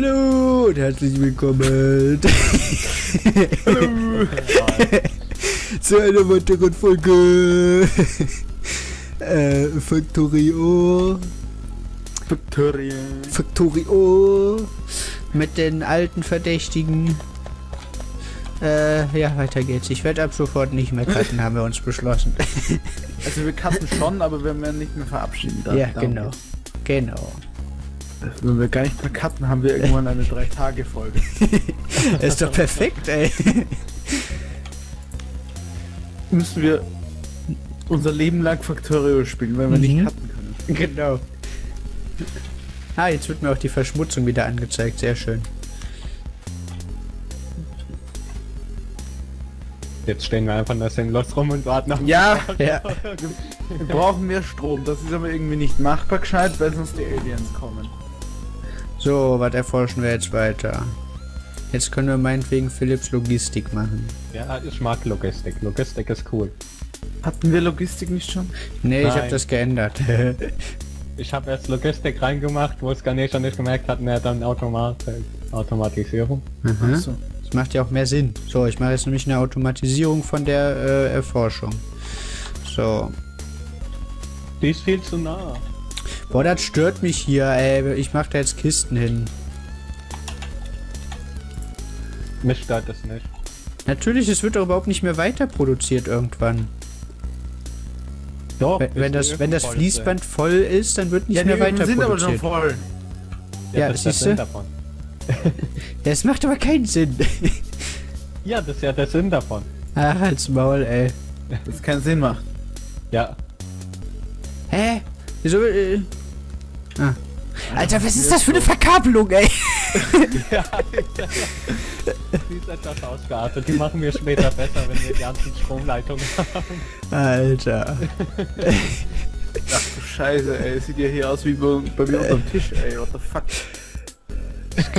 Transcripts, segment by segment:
Hallo und herzlich willkommen Hallo. zu einer weiteren Folge äh, Factorio Victoria. Factorio mit den alten Verdächtigen. Äh, ja, weiter geht's. Ich werde ab sofort nicht mehr cutten, haben wir uns beschlossen. Also wir cutten schon, aber wenn wir nicht mehr verabschieden. da- ja, genau. Genau. Wenn wir gar nicht mehr cutten, haben wir irgendwann eine 3-Tage-Folge. Ist doch perfekt, ey. Müssen wir unser Leben lang Factorio spielen, weil wir Mhm. nicht cutten können. Genau. Ah, jetzt wird mir auch die Verschmutzung wieder angezeigt. Sehr schön. Jetzt stehen wir einfach nur sinnlos rum und warten auf Ja, Ja. wir brauchen mehr Strom. Das ist aber irgendwie nicht machbar gescheit, weil sonst die Aliens kommen. So, was erforschen wir jetzt weiter? Jetzt können wir meinetwegen Philips Logistik machen. Ja, ich mag Logistik. Logistik ist cool. Hatten wir Logistik nicht schon? Nee, ich habe Nein. das geändert. Ich habe erst Logistik reingemacht, wo es Ganesha nicht gemerkt hat, und er hat dann Automat Automatisierung. Mhm. Achso. Das macht ja auch mehr Sinn. So, ich mache jetzt nämlich eine Automatisierung von der äh, Erforschung. So. Die ist viel zu nah. Boah, das stört mich hier, ey. Ich mache da jetzt Kisten hin. Mich stört es nicht. Natürlich, es wird doch überhaupt nicht mehr weiter produziert irgendwann. Doch, Wenn, wenn das, wenn das voll Fließband voll ist, dann wird nicht Ja, mehr weiter sind aber schon produziert. voll. sind. ja, das ist der siehste? Sinn davon. Das macht aber keinen Sinn. Ja, das ist ja der Sinn davon. Ach, halt's Maul, ey. Das keinen Sinn macht. Ja. Hä? Wieso? Äh... Ah. Alter, was ist das für eine Verkabelung, ey? ja die ist etwas ausgeartet. Die machen wir später besser, wenn wir die ganzen Stromleitungen haben. Alter. Ach du Scheiße, ey. Sieht ja hier aus wie bei, bei mir unterm Tisch, ey. What the fuck?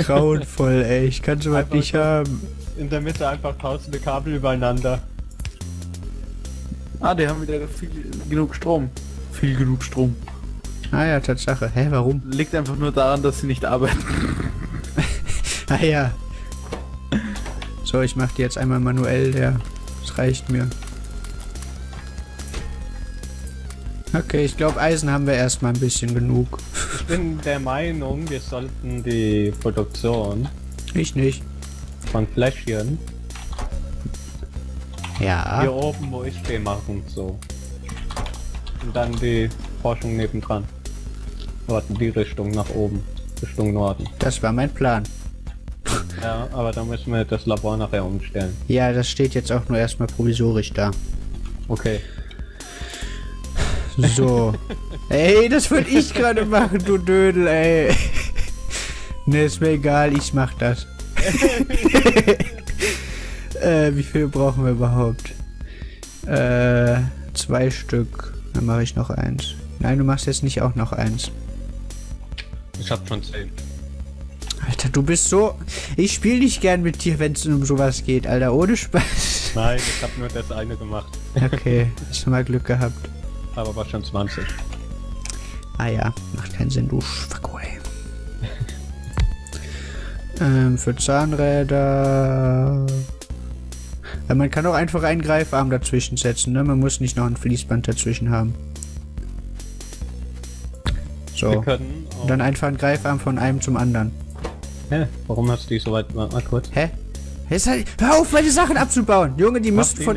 Grauenvoll, ey. Ich kann sowas Einfach nicht haben. In der Mitte einfach tausende Kabel übereinander. Ah, die haben wieder viel genug Strom. Viel genug Strom. Ah ja, Tatsache. Hä, warum? Liegt einfach nur daran, dass sie nicht arbeiten. Ah ja. So, ich mach die jetzt einmal manuell, ja. Das reicht mir. Okay, ich glaube, Eisen haben wir erstmal ein bisschen genug. Ich bin der Meinung, wir sollten die Produktion Ich nicht. von Fläschchen Ja. hier oben, wo ich stehe, machen so. Und dann die Forschung nebendran. Dort in die Richtung nach oben. Richtung Norden. Das war mein Plan. Ja, aber da müssen wir das Labor nachher umstellen. Ja, das steht jetzt auch nur erstmal provisorisch da. Okay. So. ey, das wollte ich gerade machen, du Dödel, ey. Ne, ist mir egal, ich mach das. äh, wie viel brauchen wir überhaupt? Äh, zwei Stück. Dann mache ich noch eins. Nein, du machst jetzt nicht auch noch eins. Ich hab schon zehn. Alter, du bist so. Ich spiele nicht gern mit dir, wenn es um sowas geht, Alter. Ohne Spaß. Nein, ich hab nur das eine gemacht. Okay, hast du mal Glück gehabt. Aber war schon 20. Ah ja, macht keinen Sinn, du Schwacko, ähm, für Zahnräder. Ja, man kann auch einfach einen Greifarm dazwischen setzen, ne? Man muss nicht noch ein Fließband dazwischen haben. Wir So. können auch... Und dann einfach einen Greifarm von einem zum anderen. Hä? Warum hast du die so weit... Mal, mal kurz. Hä? Jetzt halt, hör auf, meine Sachen abzubauen. Junge, die Mach müssen, die von,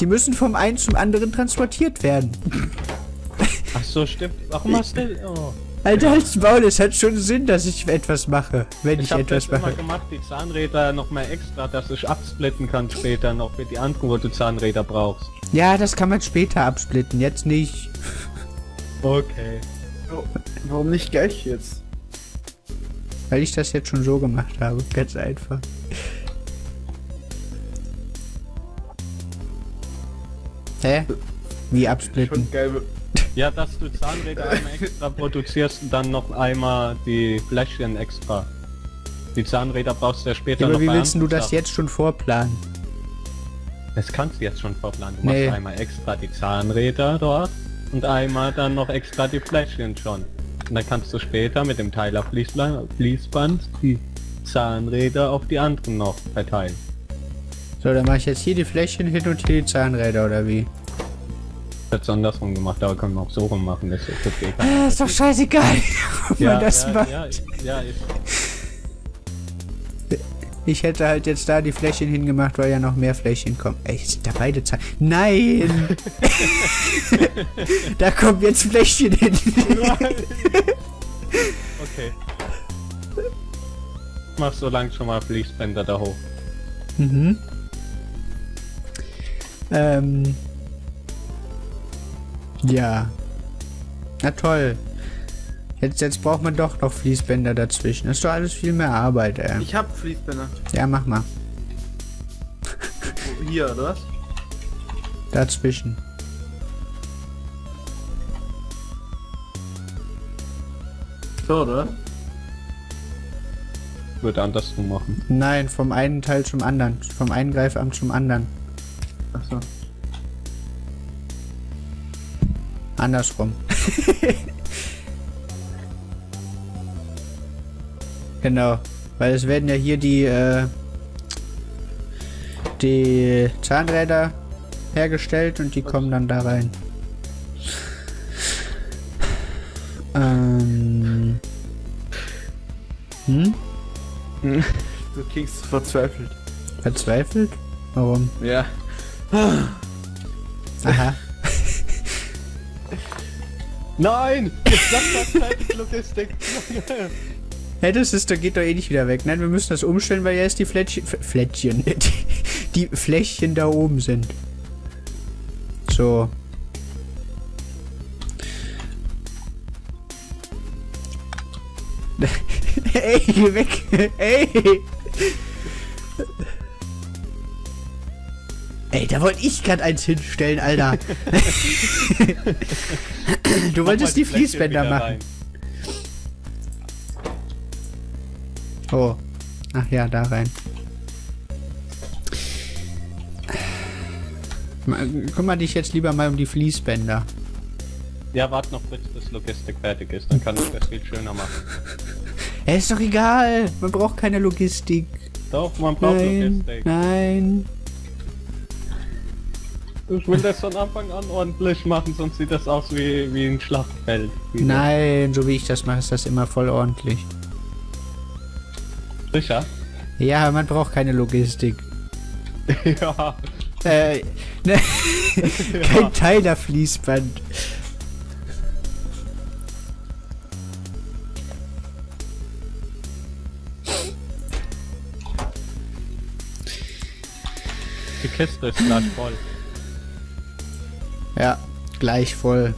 die müssen vom einen zum anderen transportiert werden. Ach so, stimmt. Warum hast du... Oh. Alter, halt's Maul, es hat schon Sinn, dass ich etwas mache, wenn ich, Ich habe etwas das mache. gemacht, die Zahnräder noch mal extra, dass ich absplitten kann später noch für die anderen, wo du Zahnräder brauchst. Ja, das kann man später absplitten, jetzt nicht. Okay. Warum nicht gleich jetzt? Weil ich das jetzt schon so gemacht habe. Ganz einfach. Hä? Wie absplitten? Ja, dass du Zahnräder einmal extra produzierst und dann noch einmal die Fläschchen extra. Die Zahnräder brauchst du ja später Ja, aber noch wie willst du das jetzt schon vorplanen? Das kannst du jetzt schon vorplanen. Du Nee. machst einmal extra die Zahnräder dort und einmal dann noch extra die Fläschchen schon. Und dann kannst du später mit dem Teiler Fließband, Fließband die Zahnräder auf die anderen noch verteilen. So, dann mache ich jetzt hier die Fläschchen hin und hier die Zahnräder, oder wie? Das ist andersrum gemacht, aber können wir auch so rum machen, das ist okay. Ah, ist doch scheißegal, ob man das ja, macht. ja, ja, ist, Ich hätte halt jetzt da die Fläschchen hingemacht, weil ja noch mehr Fläschchen kommen. Ey, sind da beide Zahn... Nein! da kommen jetzt Fläschchen hin. okay. Mach so lang schon mal Fließbänder da hoch. mhm. Ähm... Ja. Na toll. Jetzt, jetzt braucht man doch noch Fließbänder dazwischen. Das ist doch alles viel mehr Arbeit, ey. Ich hab Fließbänder. Ja, mach mal. Hier, oder was? Dazwischen. So, oder? Würde andersrum machen. Nein, vom einen Teil zum anderen. Vom einen Greifarm zum anderen. Achso. Andersrum. genau. Weil es werden ja hier die, äh, die Zahnräder hergestellt und die kommen dann da rein. Ähm. Hm? Du klingst verzweifelt. Verzweifelt? Warum? Ja. Aha. Nein! Jetzt sagt das Logistik. Hey, das ist, da geht doch eh nicht wieder weg. Nein, wir müssen das umstellen, weil jetzt die Flättchen, F- Flättchen, die, die Fläschchen da oben sind. So. Ey, geh weg. Ey. Ey, da wollte ich gerade eins hinstellen, Alter. du wolltest die Fließbänder machen. Oh. Ach ja, da rein. Kümmere dich jetzt lieber mal um die Fließbänder. Ja, warte noch bis das Logistik fertig ist, dann kann ich das viel schöner machen. Ist doch egal. Man braucht keine Logistik. Doch, man braucht Nein, Logistik. nein. Ich will das von Anfang an ordentlich machen, sonst sieht das aus wie, wie ein Schlachtfeld. Wie Nein, so wie ich das mache, ist das immer voll ordentlich. Sicher? Ja, man braucht keine Logistik. ja. Äh, ne, kein Teilerfließband. Die Kiste ist gleich voll. Ja, gleich voll.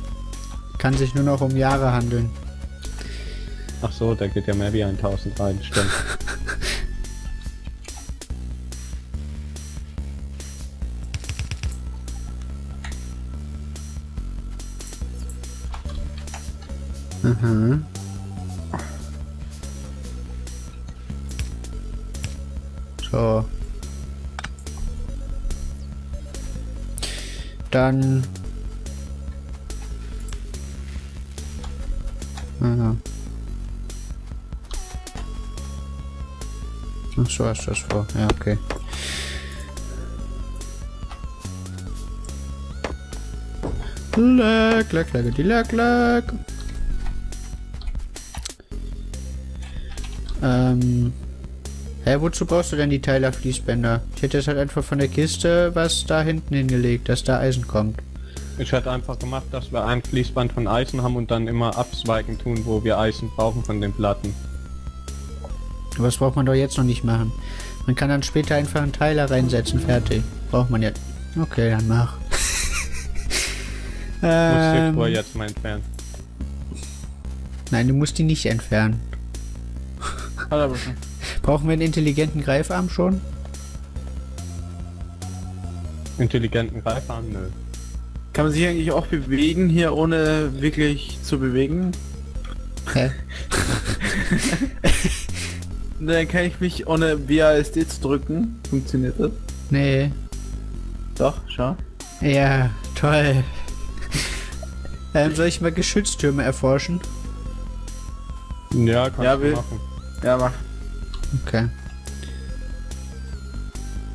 Kann sich nur noch um Jahre handeln. Ach so, da geht ja mehr wie 1000 rein, stimmt. Mhm. So. Dann. Aha. So du das vor. Ja, okay. Leck, leck, leck, die leck, leck. Ähm. Hä, wozu brauchst du denn die Teilerfließbänder? Ich hätte jetzt halt einfach von der Kiste was da hinten hingelegt, dass da Eisen kommt. Ich hätte einfach gemacht, dass wir ein Fließband von Eisen haben und dann immer abzweigen tun, wo wir Eisen brauchen von den Platten. Das braucht man doch jetzt noch nicht machen. Man kann dann später einfach einen Teiler reinsetzen, fertig. Braucht man ja. Okay, dann mach. Muss die Spur ähm, jetzt mal entfernen. nein, du musst die nicht entfernen. Hat aber schon. Brauchen wir einen intelligenten Greifarm schon? Intelligenten Greifarm? Nö. Kann man sich eigentlich auch bewegen hier, ohne wirklich zu bewegen? Hä? Dann kann ich mich ohne WASD zu drücken. Funktioniert das? Nee. Doch, schau. Ja, toll. ähm, soll ich mal Geschütztürme erforschen? Ja, kannst Ja, du wir- machen. Ja, mach. Okay.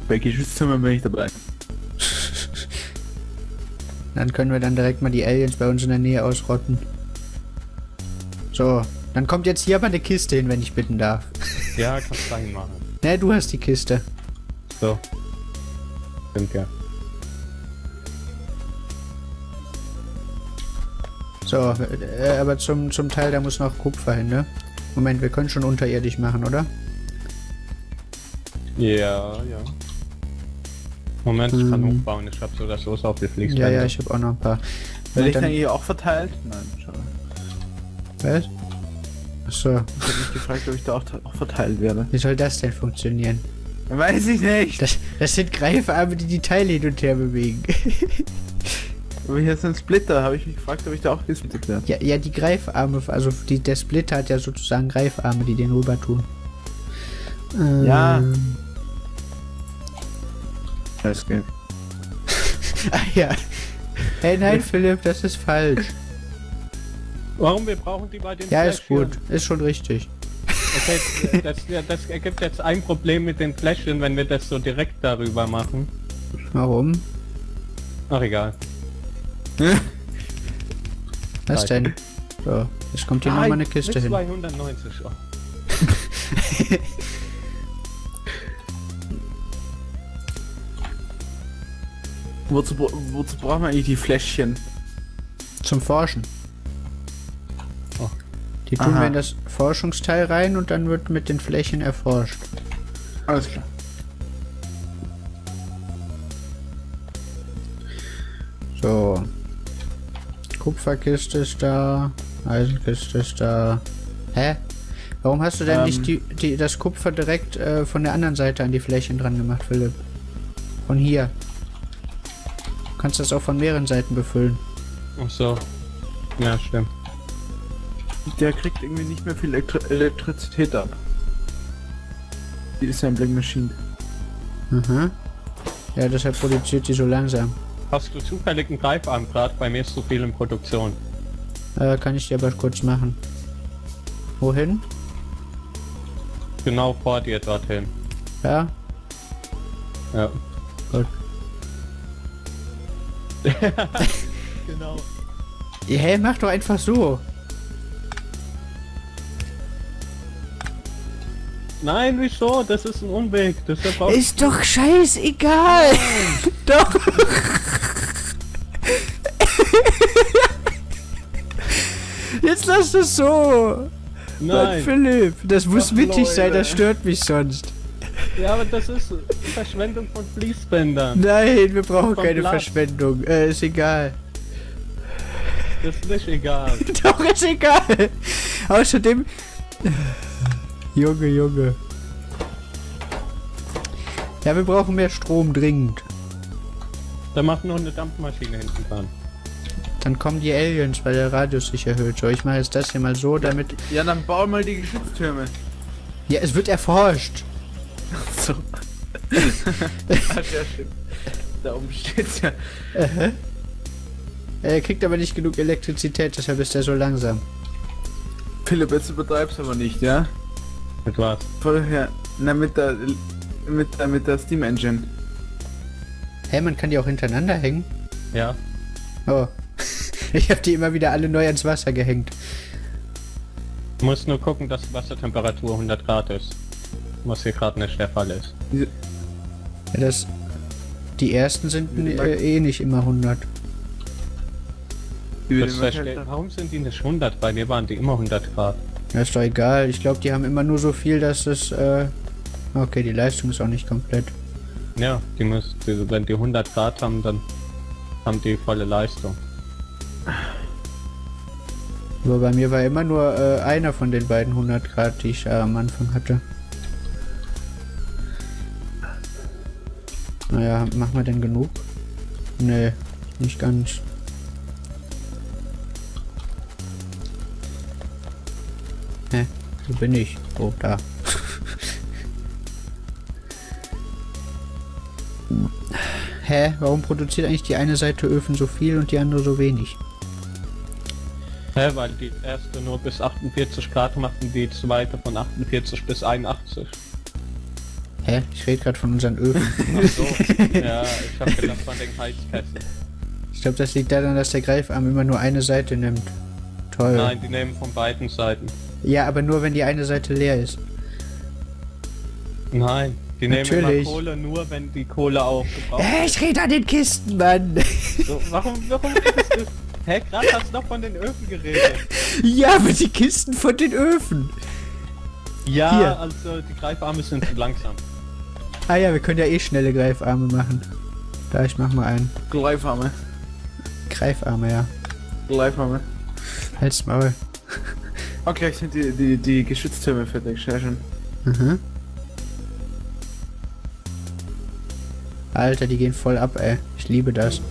Bei Geschütztürmen bin ich dabei. Dann können wir dann direkt mal die Aliens bei uns in der Nähe ausrotten. So, dann kommt jetzt hier aber eine Kiste hin, wenn ich bitten darf. Ja, kannst du dahin machen. Ne, du hast die Kiste. So. Stimmt ja. So, äh, aber zum, zum Teil, da muss noch Kupfer hin, ne? Moment, wir können schon unterirdisch machen, oder? Ja, ja. Moment, ich kann Hm. hochbauen. Ich hab so oder so so viel Ja, Fließbänder. ja, ich habe auch noch ein paar. Werde ich dann- dann hier auch verteilt? Nein, schade. Was? Achso, Ich habe mich gefragt, ob ich da auch, auch verteilt werde. wie soll das denn funktionieren? Weiß ich nicht. Das, das sind Greifarme, die die Teile hin und her bewegen. Aber hier sind Splitter, habe ich mich gefragt, ob ich da auch gesplittet werde. ja, ja, die Greifarme, also die, der Splitter hat ja sozusagen Greifarme, die den rüber tun. Ähm, Ja. Alles geht. Ah, ja. Hey, nein, Philipp, das ist falsch. Warum? Wir brauchen die bei den Ja, ist gut. Ist schon richtig. Okay, das, ja, das ergibt jetzt ein Problem mit den Fläschchen, wenn wir das so direkt darüber machen. Warum? Ach, egal. Was Nein. denn? So, jetzt kommt hier Nein, nochmal eine Kiste hin. 290. Oh. Wozu, wozu brauchen wir eigentlich die Fläschchen? Zum Forschen. Oh. Die tun Aha. wir in das Forschungsteil rein und dann wird mit den Flächen erforscht. Alles klar. So. Kupferkiste ist da. Eisenkiste ist da. Hä? Warum hast du denn Ähm. nicht die, die, das Kupfer direkt äh, von der anderen Seite an die Flächen dran gemacht, Philipp? Von hier. Du kannst das auch von mehreren Seiten befüllen. Ach so. Ja, stimmt. Der kriegt irgendwie nicht mehr viel Elektri Elektrizität ab. Die ist ja ein Black Machine. Aha. Ja, deshalb produziert die so langsam. Hast du zufällig einen Greifarm gerade? Bei mir ist zu viel in Produktion. Äh, kann ich dir aber kurz machen. Wohin? Genau vor dir dorthin. Ja? Ja. Gut. genau. Ja, Hä, mach doch einfach so. Nein, wieso? Das ist ein Unweg. Deshalb brauch- Ist doch scheißegal. doch. Das so. Mann, Nein. Philipp, das muss Ach, mittig sein, Leute. das stört mich sonst. Ja, aber das ist Verschwendung von Fließbändern. Nein, wir brauchen Vom keine Platz. Verschwendung. Äh, ist egal. Das ist nicht egal. Doch, ist egal. Außerdem. Junge, Junge. Ja, wir brauchen mehr Strom dringend. Da macht noch eine Dampfmaschine hinten dran. Dann kommen die Aliens, weil der Radius sich erhöht. So, ich mache jetzt das hier mal so, damit. Ja, dann bau mal die Geschütztürme. Ja, es wird erforscht. So. Ach, ja, stimmt. Da oben steht's ja. Er kriegt aber nicht genug Elektrizität, deshalb ist er so langsam. Philipp, jetzt übertreib's aber nicht, ja? Mit was? Vorher, na mit der, mit der, mit der Steam Engine. Hä, man kann die auch hintereinander hängen? Ja. Oh. Ich habe die immer wieder alle neu ans Wasser gehängt. Du musst nur gucken, dass die Wassertemperatur 100 Grad ist. Was hier gerade nicht der Fall ist. Ja, das. Die ersten sind äh, eh nicht immer 100. Wie wir Das den verstehe- Markel- Warum sind die nicht 100? Bei mir waren die immer 100 Grad. Ja, ist doch egal. Ich glaube, die haben immer nur so viel, dass es. Äh okay, die Leistung ist auch nicht komplett. Ja, die müssen, wenn die 100 Grad haben, dann haben die volle Leistung. Aber bei mir war immer nur äh, einer von den beiden 100 Grad, die ich äh, am Anfang hatte. Naja, machen wir denn genug? Nee, nicht ganz. Hä? Wo bin ich? Oh, da. Hä? Warum produziert eigentlich die eine Seite Öfen so viel und die andere so wenig? Hä, weil die erste nur bis 48 Grad macht und die zweite von 48 bis 81. Hä? Ich rede gerade von unseren Öfen. Ach so. ja, ich hab gedacht von den Heizkästen. Ich glaube, das liegt daran, dass der Greifarm immer nur eine Seite nimmt. Toll. Nein, die nehmen von beiden Seiten. Ja, aber nur wenn die eine Seite leer ist. Nein, die nehmen Natürlich. immer Kohle nur, wenn die Kohle auch gebraucht Äh, ich rede an den Kisten, Mann. So, warum, warum redest du? Hä, gerade hast du noch von den Öfen geredet. ja, aber die Kisten von den Öfen. Ja, Hier. also die Greifarme sind zu langsam. Ah ja, wir können ja eh schnelle Greifarme machen. Da, ich mach mal einen. Gleifarme. Greifarme, ja. Gleifarme. Halt's Maul. Oh, gleich sind die, die, die Geschütztürme fertig. Sehr schön. Mhm. Alter, die gehen voll ab, ey. Ich liebe das.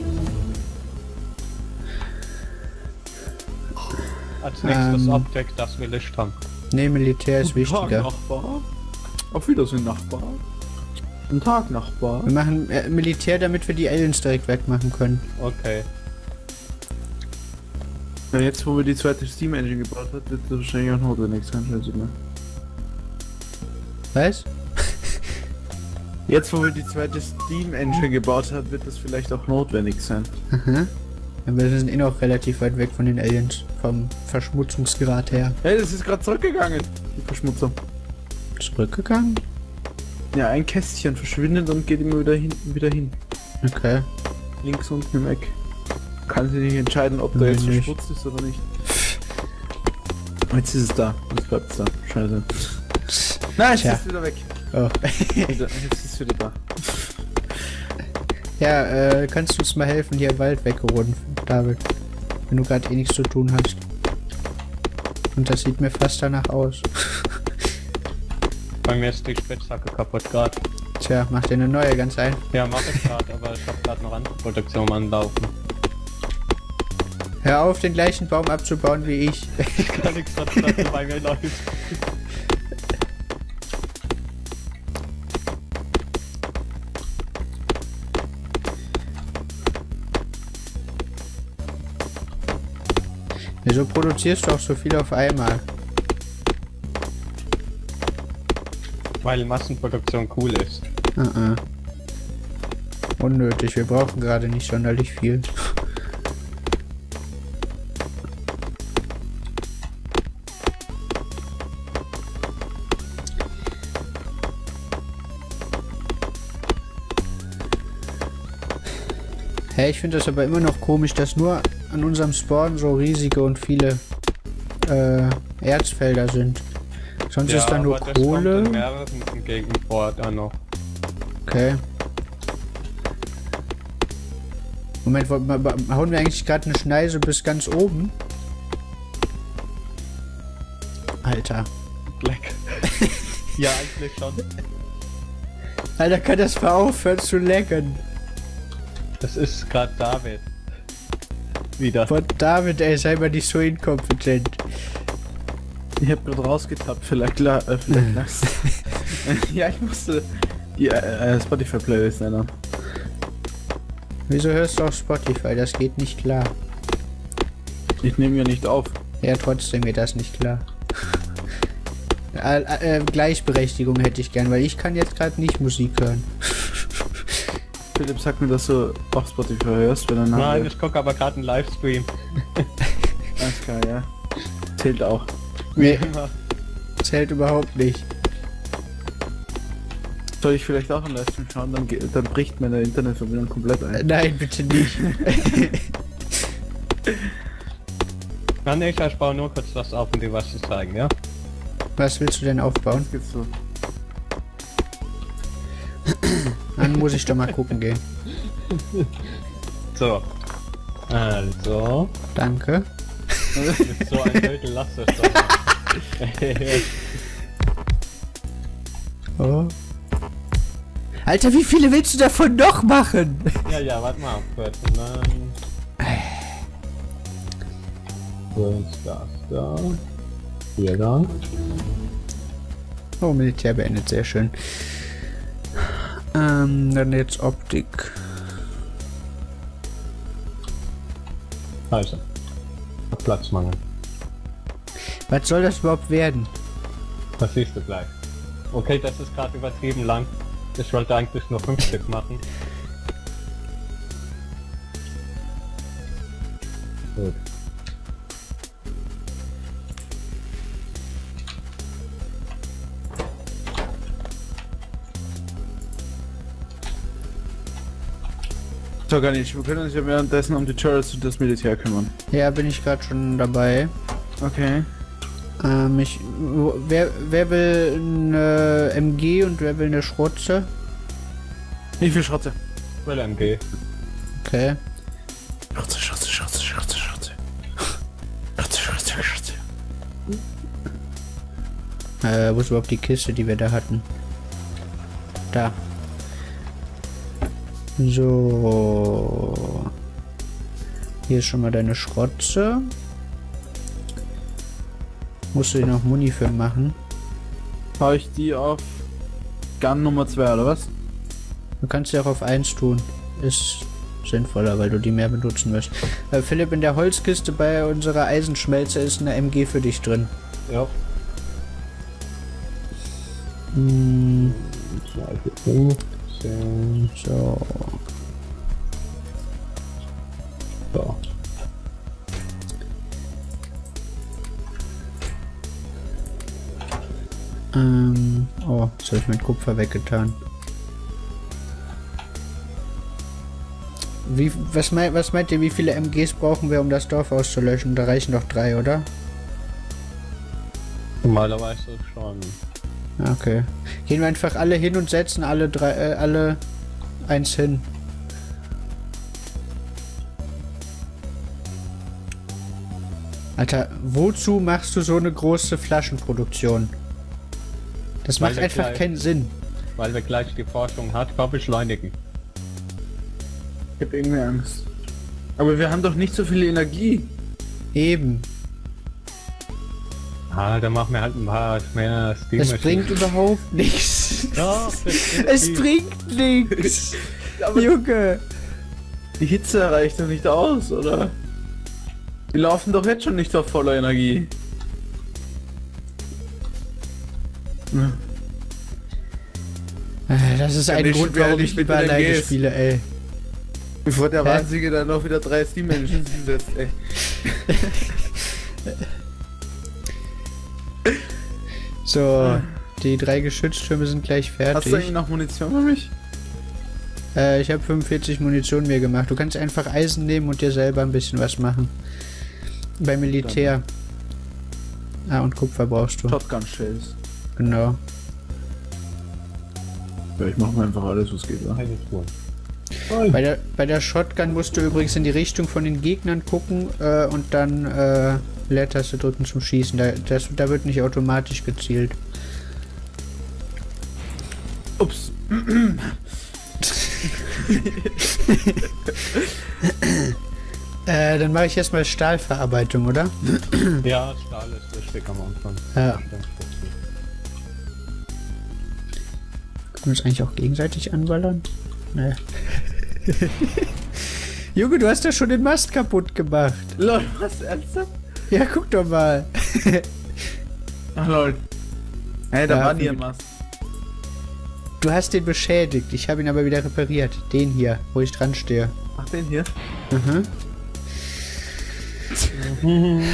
Nächstes Ähm. Optik, das dran. Ne, Militär ist Guten Tag, wichtiger. Nachbar. Auf Wiedersehen, Nachbar. Guten Tag, Nachbar. Wir machen äh, Militär, damit wir die Aliens direkt wegmachen können. Okay. Ja, jetzt, wo wir die zweite Steam Engine gebaut hat, wird das wahrscheinlich auch notwendig sein, schätze ich mal. Was? Jetzt, wo wir die zweite Steam Engine gebaut hat, wird das vielleicht auch notwendig sein. Aha. Wir sind eh noch relativ weit weg von den Aliens. Vom Verschmutzungsgrad her. Hey, das ist gerade zurückgegangen. Die Verschmutzung. Zurückgegangen? Ja, ein Kästchen verschwindet und geht immer wieder hinten wieder hin. Okay. Links unten im Eck. Kann sich nicht entscheiden, ob da jetzt verschmutzt ist oder nicht. Jetzt ist es da. Jetzt bleibt es da. Scheiße. Nein, jetzt Tja. ist es wieder weg. Oh. Jetzt ist es wieder da. Ja, äh, kannst du uns mal helfen, hier Wald weggerunden, David? Wenn du gerade eh nichts zu tun hast. Und das sieht mir fast danach aus. Bei mir ist die Spitzhacke kaputt gerade. Tja, mach dir eine neue, ganz einfach. Ja, mach ich gerade, aber ich habe gerade noch andere Produktion anlaufen. Hör auf, den gleichen Baum abzubauen wie ich. Ich kann nichts du bei mir läuft. Wieso produzierst du auch so viel auf einmal? Weil Massenproduktion cool ist. Uh -uh. Unnötig, wir brauchen gerade nicht sonderlich viel. Hä, ich finde das aber immer noch komisch, dass nur an unserem Spawn so riesige und viele äh, Erzfelder sind. Sonst ist da nur das kommt Kohle. in mehreren Gegenden vor dann noch. Okay. Moment, hauen wir eigentlich gerade eine Schneise bis ganz oben? Alter. Black. ja, eigentlich schon. Alter, kann das mal aufhören zu lecken? Das ist gerade David. Wieder. Von David, ey, sei mal nicht so inkompetent. Ich hab gerade rausgetappt, vielleicht, la äh, vielleicht lag's. Ja, ich musste die äh, äh, Spotify-Playlist ändern. Wieso hörst du auf Spotify? Das geht nicht klar. Ich nehme ja nicht auf. Ja, trotzdem geht das nicht klar. Äh, äh, Gleichberechtigung hätte ich gern, weil ich kann jetzt gerade nicht Musik hören. Philipp, sag mir, dass du auch Spotify hörst, wenn er Nein, ich gucke aber gerade einen Livestream. Alles klar, ja. Zählt auch. Nee, zählt überhaupt nicht. Soll ich vielleicht auch einen Livestream schauen? Dann, dann bricht meine Internetverbindung komplett Äh, ein. Nein, bitte nicht. Nein, ich baue nur kurz was auf, um dir was zu zeigen, ja? Was willst du denn aufbauen? Was geht's so? Dann muss ich doch mal gucken gehen. So. Also. Danke. Mit so ein Bild lass es doch. Oh. Alter, wie viele willst du davon noch machen? ja, ja, warte mal kurz. Und dann. Kurz das da. Hier da. Oh, Militär beendet, sehr schön. Ähm, dann jetzt Optik. Also. Platzmangel. Was soll das überhaupt werden? Das siehst du gleich. Okay, das ist gerade übertrieben lang. Ich wollte eigentlich nur fünf Stück machen. Gut. So, gar nicht. Wir können uns ja währenddessen um die Turrets und das Militär kümmern. Ja, bin ich gerade schon dabei. Okay. Ähm, ich, wer, wer will eine MG und wer will eine Schrotze? Wie viel Schrotte? Will MG. Okay. Schrotte, Schrotte, Schrotte, Schrotte, Schrotte. Schrotte, Schrotte, Schrotte. Äh, wo ist überhaupt die Kiste, die wir da hatten? Da. So. Hier ist schon mal deine Schrotze. Musst du dir noch Muni für machen? Hau ich die auf Gun Nummer 2 oder was? Du kannst sie auch auf 1 tun. Ist sinnvoller, weil du die mehr benutzen wirst. Äh, Philipp, in der Holzkiste bei unserer Eisenschmelze ist eine MG für dich drin. Ja. Hm, 15. so. So. Ähm, oh, jetzt habe ich mein Kupfer weggetan. Wie, was, mei was meint ihr, wie viele MGs brauchen wir, um das Dorf auszulöschen? Da reichen doch drei, oder? Normalerweise schon. Okay. Gehen wir einfach alle hin und setzen alle drei, äh, alle eins hin. Alter, wozu machst du so eine große Flaschenproduktion? Das Weil macht einfach gleich- keinen Sinn. Weil wir gleich die Forschung hardcore beschleunigen. Ich hab irgendwie Angst. Aber wir haben doch nicht so viel Energie. Eben. Ah, dann machen wir halt ein paar mehr Steam Es bringt überhaupt nichts. Doch, Es bringt nichts. Aber Junge. die Hitze reicht doch nicht aus, oder? Die laufen doch jetzt schon nicht auf voller Energie. Äh, Das ist Ja, ein Grund, warum ich mit lieber alleine MGs. spiele, ey. Bevor der Hä? Wahnsinnige dann noch wieder drei Steam-Menschen setzt, ey. So, die drei Geschütztürme sind gleich Hast du eigentlich fertig. noch Munition für mich? Äh, ich habe 45 Munition mir gemacht. Du kannst einfach Eisen nehmen und dir selber ein bisschen was machen. Beim Militär. Ah, und Kupfer brauchst du. Shotgun-Shells. Genau. Ja, ich mach mir einfach alles, was geht, tun. Bei der, bei der Shotgun musst du übrigens in die Richtung von den Gegnern gucken äh, und dann äh, Leertaste drücken zum Schießen. Da, das, da wird nicht automatisch gezielt. Ups. Äh, dann mache ich erstmal Stahlverarbeitung, oder? Ja, Stahl ist wichtig am Anfang. Ja. Können wir uns eigentlich auch gegenseitig anballern? Ne. Junge, du hast ja schon den Mast kaputt gemacht. Lol, was, ernsthaft? Ja, guck doch mal. Ach lol. Hey, da Ja, war ein Mast. Du hast den beschädigt. Ich habe ihn aber wieder repariert. Den hier, wo ich dran stehe. Ach, den hier? Mhm.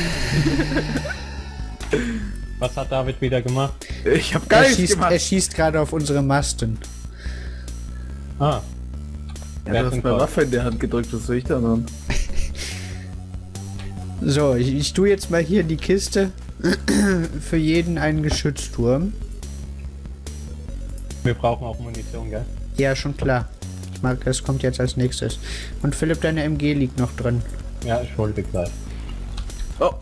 Was hat David wieder gemacht? Ich hab gar Er nichts schießt, gemacht. er schießt gerade auf unsere Masten. Ah, Ja, du hast Gott? Waffe in der Hand gedrückt, was soll ich da dann? So, ich, ich tue jetzt mal hier in die Kiste für jeden einen Geschützturm. wir brauchen auch Munition, gell? Ja, schon klar. Ich mag, das kommt jetzt als nächstes. Und Philipp, deine MG liegt noch drin. Ja, ich hol die gleich. Oh,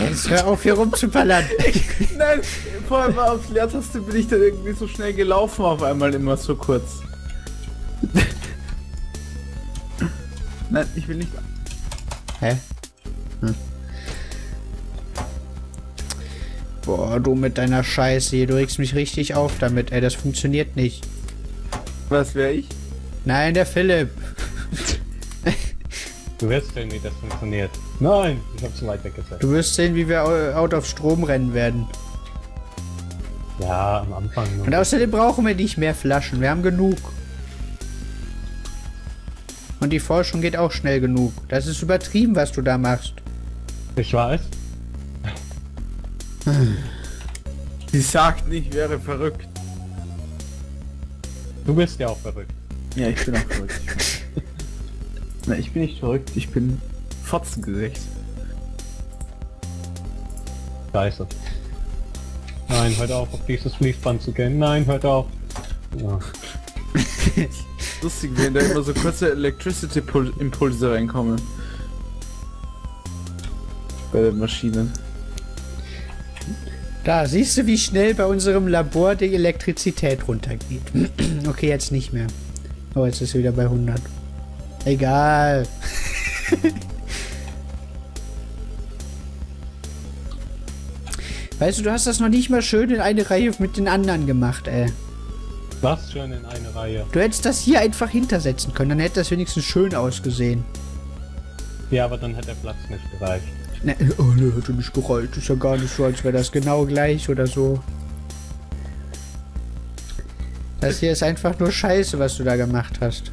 Jetzt hör auf, hier rumzuballern. nein, vorher war aufs Leertaste bin ich dann irgendwie so schnell gelaufen auf einmal immer so kurz. nein, ich will nicht. Hä? Hm. Boah, du mit deiner Scheiße hier, du regst mich richtig auf damit, ey, das funktioniert nicht. Was wäre ich? Nein, der Philipp. Du wirst sehen, wie das funktioniert. Nein, ich hab's zu weit weggesetzt. Du wirst sehen, wie wir out of Strom rennen werden. Ja, am Anfang. nur. Und außerdem brauchen wir nicht mehr Flaschen. Wir haben genug. Und die Forschung geht auch schnell genug. Das ist übertrieben, was du da machst. Ich weiß. Sie sagt nicht, ich wäre verrückt. Du bist ja auch verrückt. Ja, ich bin auch verrückt. Na, ich bin nicht verrückt, ich bin Fotzengesicht. Scheiße. Nein, hört auf, auf dieses Fließband zu gehen. Nein, hört auf. Ja. Lustig, wenn da immer so kurze Electricity-Impulse reinkommen. Bei den Maschinen. Da, siehst du, wie schnell bei unserem Labor die Elektrizität runtergeht. okay, jetzt nicht mehr. Oh, jetzt ist sie wieder bei 100. Egal. weißt du, du hast das noch nicht mal schön in eine Reihe mit den anderen gemacht, ey. Was schön in eine Reihe. Du hättest das hier einfach hintersetzen können, dann hätte das wenigstens schön ausgesehen. Ja, aber dann hätte der Platz nicht gereicht. Ne, oh ne, hätte nicht gereicht. Ist ja gar nicht so, als wäre das genau gleich oder so. Das hier ist einfach nur Scheiße, was du da gemacht hast.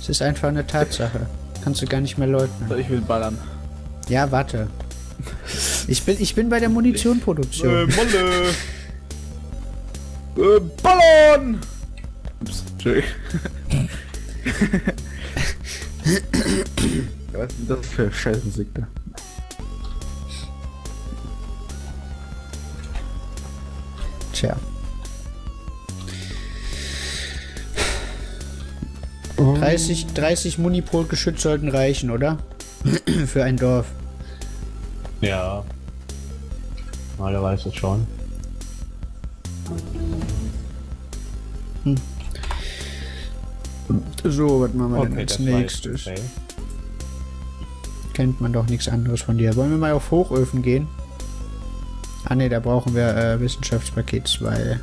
Es ist einfach eine Tatsache. Kannst du gar nicht mehr leugnen. Ich will ballern. Ja, warte. Ich bin, ich bin bei der Munitionproduktion. Molle! äh, ballern! Ups, Entschuldigung. was ist das für Scheißmusik da? Tja. 30, 30 Munipol-Geschütz sollten reichen, oder? Für ein Dorf. Ja. Normalerweise schon. So, was machen wir denn Okay, als war jetzt nächstes? okay. Kennt man doch nichts anderes von dir. Wollen wir mal auf Hochöfen gehen? Ah ne, da brauchen wir äh, Wissenschaftspaket 2.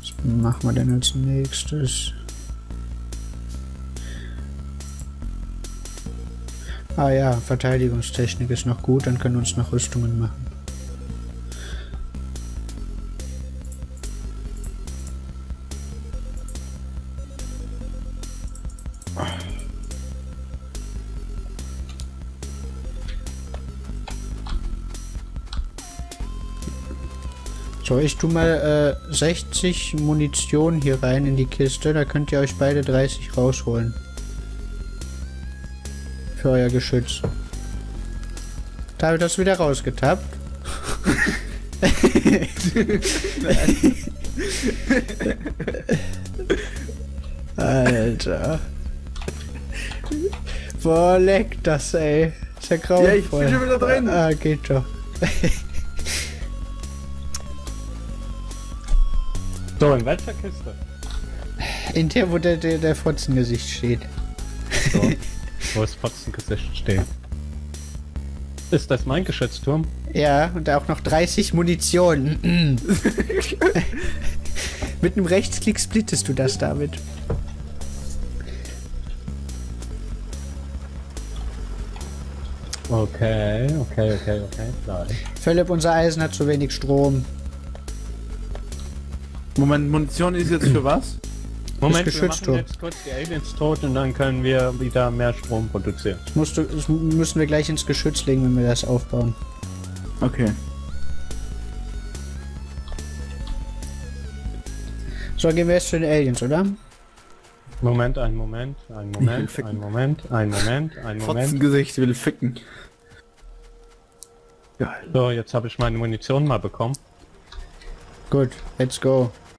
Was machen wir denn als nächstes? Ah ja, Verteidigungstechnik ist noch gut, dann können wir uns noch Rüstungen machen. So, ich tu mal äh, 60 Munition hier rein in die Kiste. Da könnt ihr euch beide 30 rausholen. Für euer Geschütz. Da habe ich das wieder rausgetappt. Alter. Boah, leck das, ey. Ist ja grauenvoll. Ja, ich bin schon wieder drin. Ah, geht doch. So, in welcher Kiste? In der, wo der, der, der Fotzengesicht steht. So, wo das Fotzengesicht steht. Ist das mein Geschützturm? Ja, und auch noch 30 Munition. Mit einem Rechtsklick splittest du das damit. Okay, okay, okay, okay, klar. Philipp, unser Eisen hat zu wenig Strom. Moment, Munition ist jetzt für was? Moment, wir machen jetzt kurz die Aliens tot und dann können wir wieder mehr Strom produzieren. Das, musst du, das müssen wir gleich ins Geschütz legen, wenn wir das aufbauen. Okay. So, gehen wir jetzt zu den Aliens, oder? Moment, ein Moment, ein Moment, ein Moment, ein Moment, ein Moment. Fotzengesicht will ficken. Geil. So, jetzt habe ich meine Munition mal bekommen. Gut, let's go.